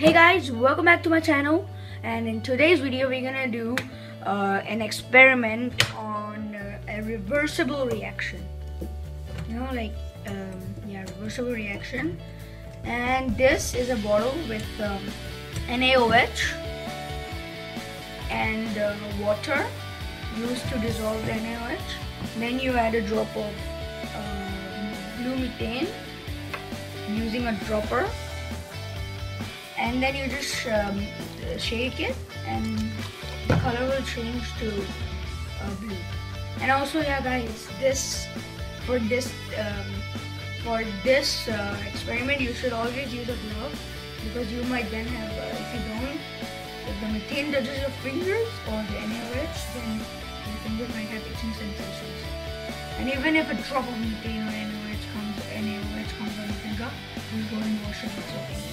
Hey guys, welcome back to my channel and in today's video we're gonna do uh, an experiment on uh, a reversible reaction. You know like, um, yeah, reversible reaction and this is a bottle with um, NaOH and uh, water used to dissolve the NaOH. Then you add a drop of uh, blue methane using a dropper and then you just um, shake it and the color will change to uh, blue. And also yeah guys this for this um, for this uh, experiment you should always use a glove because you might then have uh, if you don't if the methane touches your fingers or the NaOH then your fingers might have itching sensations. And even if a drop of methane or NaOH comes NaOH comes on your finger you go and wash it with soap immediately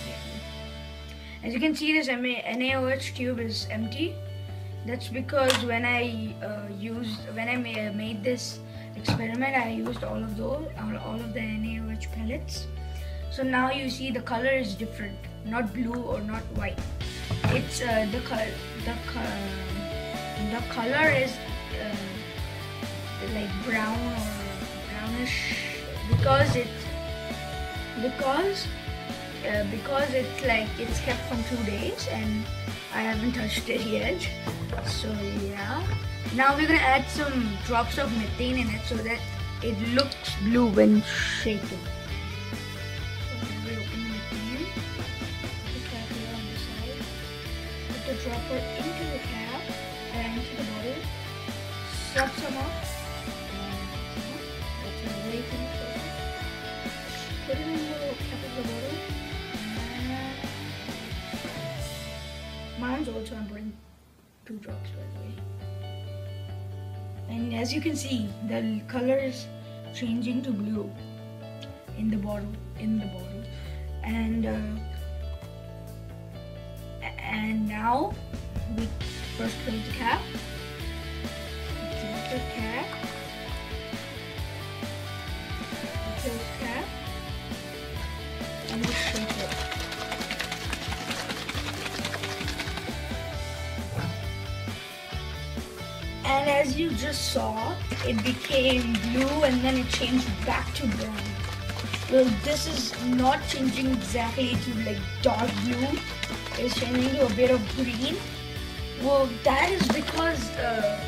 as you can see this NaOH tube is empty. That's because when I uh, used, when I ma made this experiment, I used all of those, all of the NaOH pellets. So now you see the color is different, not blue or not white. It's uh, the color, the, the color is uh, like brown or brownish because it because uh, because it's like it's kept from two days and I haven't touched it yet. So yeah. Now we're gonna add some drops of methane in it so that it looks blue when shaken. Dropper into the cap and into the bottle. Suck some up Mine's also I'm putting two drops by the way. And as you can see, the color is changing to blue in the bottle, in the bottle. And uh, and now we first close the cap. The cap. And as you just saw it became blue and then it changed back to brown. Well this is not changing exactly to like dark blue. It's changing to a bit of green. Well that is because uh,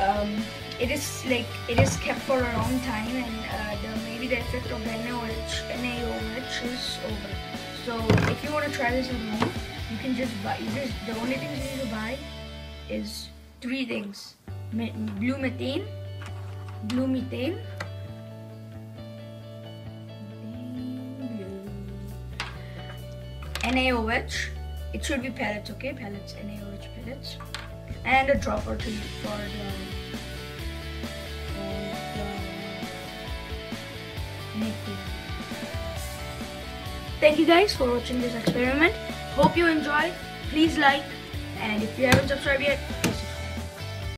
um, it is like it is kept for a long time and uh, the, maybe the effect of NaOH, is over. So if you want to try this at home you can just buy you just the only thing you need to buy is three things. Blue methane blue methane NaOH it should be pellets okay? Pellets NaOH pellets. And a dropper to for the, for the Thank you guys for watching this experiment. Hope you enjoyed. Please like. And if you haven't subscribed yet,